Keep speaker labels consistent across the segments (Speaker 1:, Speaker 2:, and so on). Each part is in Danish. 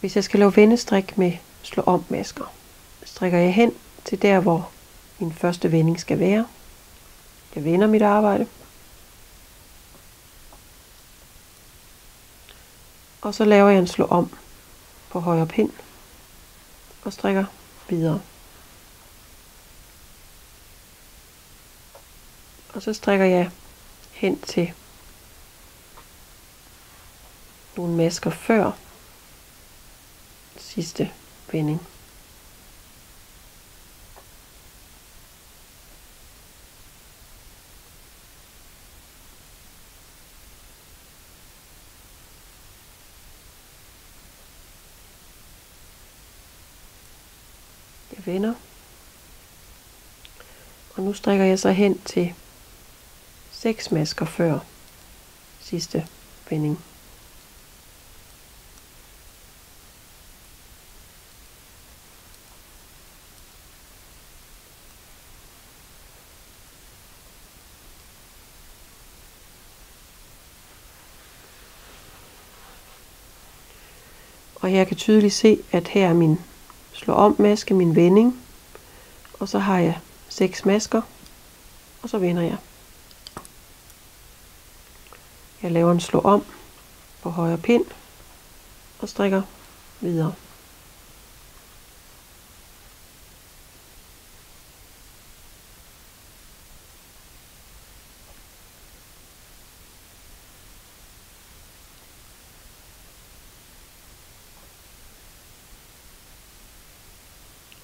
Speaker 1: Hvis jeg skal lave vendestrik med slå om masker, strikker jeg hen til der, hvor min første vending skal være. Jeg vender mit arbejde. Og så laver jeg en slå om på højre pind og strikker videre. Og så strikker jeg hen til nogle masker før sidste vending. Jeg vender. Og nu strikker jeg så hen til 6 masker før sidste vending. Og jeg kan tydeligt se, at her er min slå om maske, min vending. Og så har jeg seks masker, og så vender jeg. Jeg laver en slå om på højre pind og strikker videre.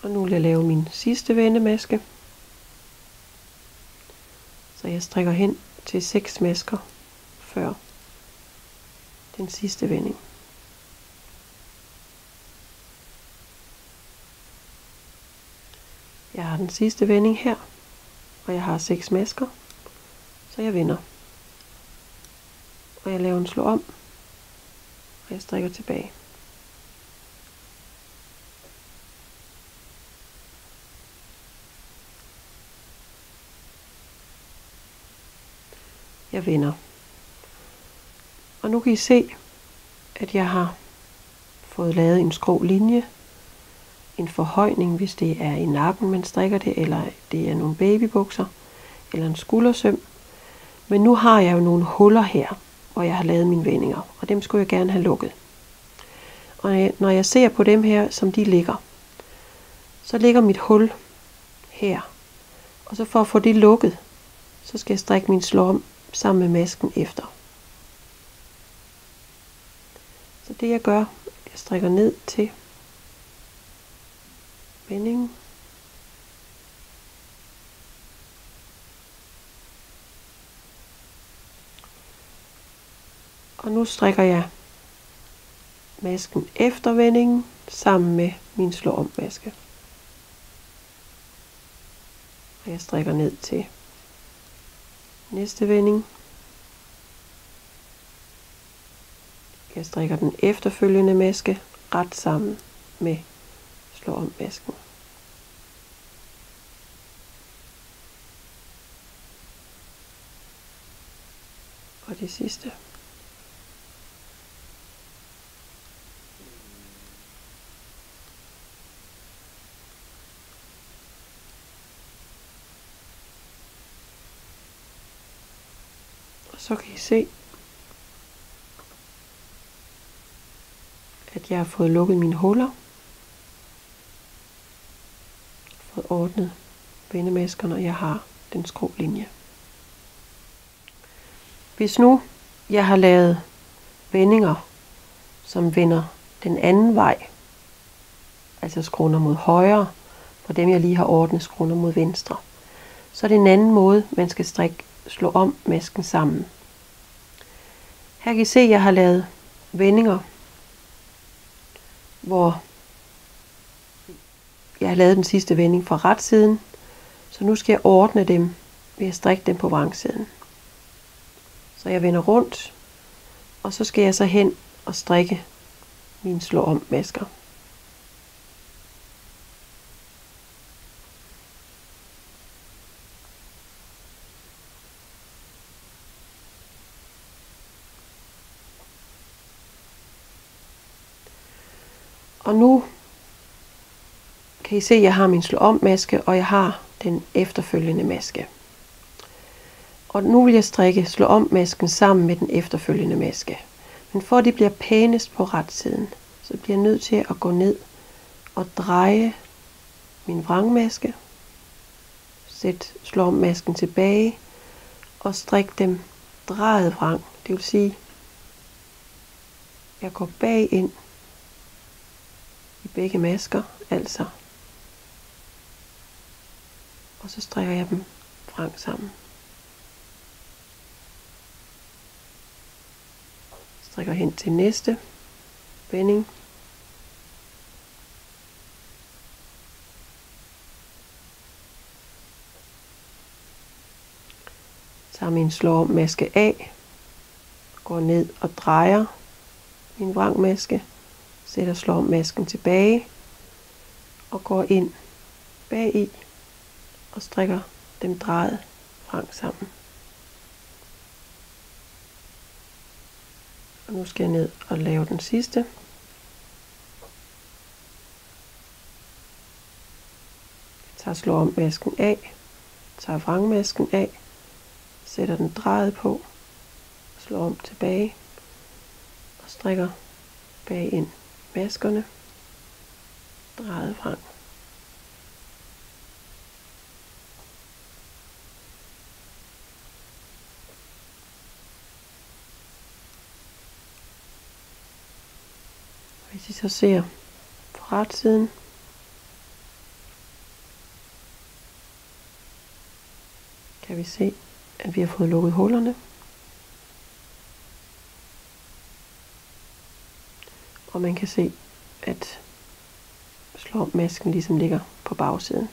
Speaker 1: Og nu vil jeg lave min sidste vendemaske. Så jeg strikker hen til 6 masker før den sidste vending. Jeg har den sidste vending her, og jeg har 6 masker, så jeg vender. Og jeg laver en slå om, og jeg strikker tilbage. Jeg vender. Og nu kan I se, at jeg har fået lavet en skrå linje, en forhøjning, hvis det er i nakken, man strikker det, eller det er nogle babybukser, eller en skuldersøm. Men nu har jeg jo nogle huller her, hvor jeg har lavet mine vendinger, og dem skulle jeg gerne have lukket. Og øh, når jeg ser på dem her, som de ligger, så ligger mit hul her. Og så for at få det lukket, så skal jeg strikke min slå sammen med masken efter. Så det jeg gør, jeg strikker ned til vendingen. Og nu strikker jeg masken efter vendingen sammen med min slå om maske. Og jeg strikker ned til næste vending. Jeg strikker den efterfølgende maske ret sammen med slå om masken. Og det sidste. Så kan I se, at jeg har fået lukket mine huller. Fået ordnet vendemaskerne, og jeg har den skrålinje. Hvis nu jeg har lavet vendinger, som vender den anden vej, altså skråner mod højre, for dem jeg lige har ordnet skråner mod venstre, så er det en anden måde, man skal strikke, slå om masken sammen. Her kan I se, at jeg har lavet vendinger, hvor jeg har lavet den sidste vending fra retsiden, så nu skal jeg ordne dem ved at strikke dem på vrangsiden. Så jeg vender rundt, og så skal jeg så hen og strikke mine slå om masker. Og nu kan I se, at jeg har min slå om maske, og jeg har den efterfølgende maske. Og nu vil jeg strikke slå om masken sammen med den efterfølgende maske. Men for at det bliver pænest på retsiden, så bliver jeg nødt til at gå ned og dreje min vrangmaske. Sæt slå om masken tilbage og strik dem drejet vrang. Det vil sige, jeg går bag ind i begge masker, altså. Og så strikker jeg dem frem sammen. strikker hen til næste vending. Tager min slår maske af, går ned og drejer min vrangmaske, sætter slår om masken tilbage og går ind bag i og strikker dem drejet frem sammen. Og nu skal jeg ned og lave den sidste. Jeg tager slår om masken af, tager vrangmasken af, sætter den drejet på, slår om tilbage og strikker bag ind maskerne, drejet frem. Hvis I så ser på retsiden, kan vi se, at vi har fået lukket hullerne. Og man kan se, at slår masken ligesom ligger på bagsiden.